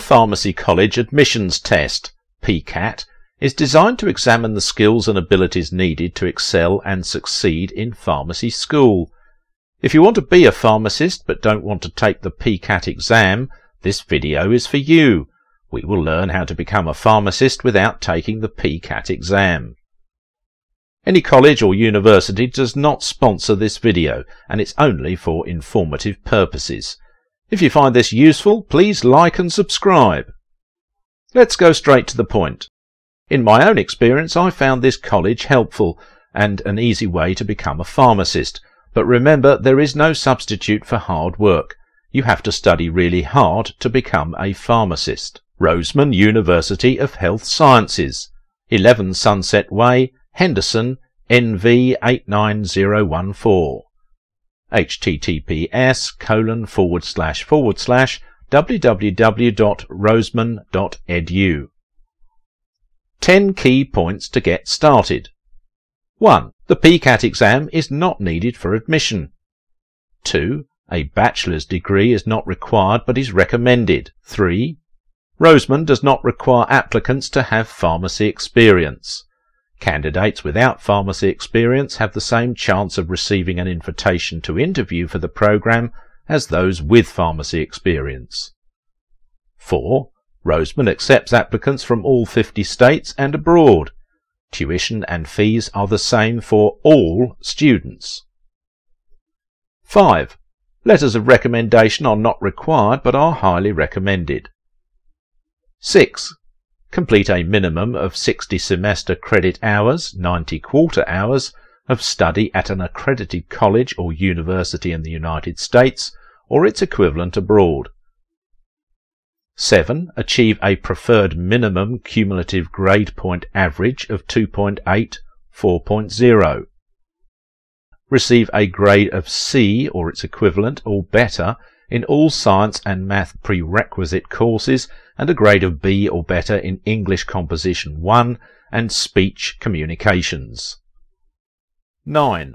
The Pharmacy College Admissions Test, PCAT, is designed to examine the skills and abilities needed to excel and succeed in pharmacy school. If you want to be a pharmacist but don't want to take the PCAT exam, this video is for you. We will learn how to become a pharmacist without taking the PCAT exam. Any college or university does not sponsor this video and it's only for informative purposes. If you find this useful, please like and subscribe. Let's go straight to the point. In my own experience, I found this college helpful and an easy way to become a pharmacist. But remember, there is no substitute for hard work. You have to study really hard to become a pharmacist. Roseman University of Health Sciences, 11 Sunset Way, Henderson, NV 89014 https colon forward slash forward slash www.roseman.edu 10 key points to get started. 1. The PCAT exam is not needed for admission. 2. A bachelor's degree is not required but is recommended. 3. Roseman does not require applicants to have pharmacy experience. Candidates without pharmacy experience have the same chance of receiving an invitation to interview for the program as those with pharmacy experience. 4. Roseman accepts applicants from all 50 states and abroad. Tuition and fees are the same for all students. 5. Letters of recommendation are not required but are highly recommended. 6. Complete a minimum of 60 semester credit hours, 90 quarter hours, of study at an accredited college or university in the United States or its equivalent abroad. 7. Achieve a preferred minimum cumulative grade point average of 2.8 4.0. Receive a grade of C or its equivalent or better in all science and math prerequisite courses and a grade of B or better in English Composition 1 and Speech Communications. 9.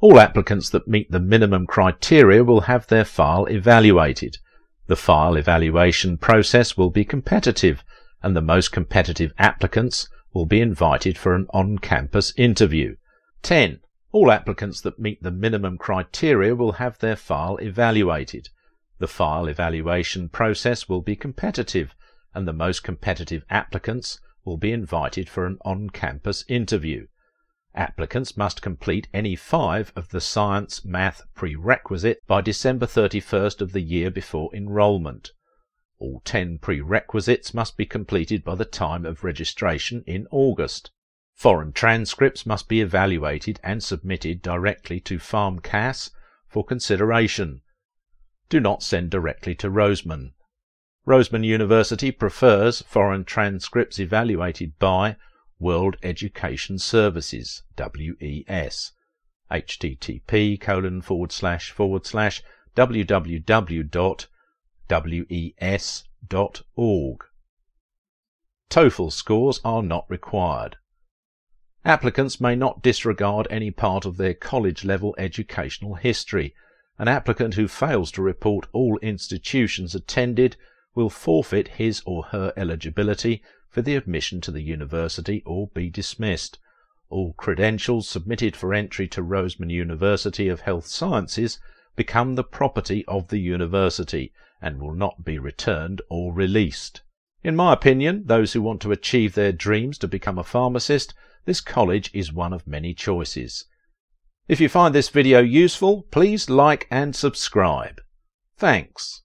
All applicants that meet the minimum criteria will have their file evaluated. The file evaluation process will be competitive and the most competitive applicants will be invited for an on-campus interview. 10. All applicants that meet the minimum criteria will have their file evaluated. The file evaluation process will be competitive and the most competitive applicants will be invited for an on-campus interview. Applicants must complete any five of the science math prerequisite by December 31st of the year before enrolment. All 10 prerequisites must be completed by the time of registration in August. Foreign transcripts must be evaluated and submitted directly to PharmCAS for consideration do not send directly to Roseman. Roseman University prefers foreign transcripts evaluated by World Education Services, WES. http colon forward slash forward slash www.wes.org. TOEFL scores are not required. Applicants may not disregard any part of their college level educational history an applicant who fails to report all institutions attended will forfeit his or her eligibility for the admission to the university or be dismissed. All credentials submitted for entry to Roseman University of Health Sciences become the property of the university and will not be returned or released. In my opinion, those who want to achieve their dreams to become a pharmacist, this college is one of many choices. If you find this video useful, please like and subscribe. Thanks.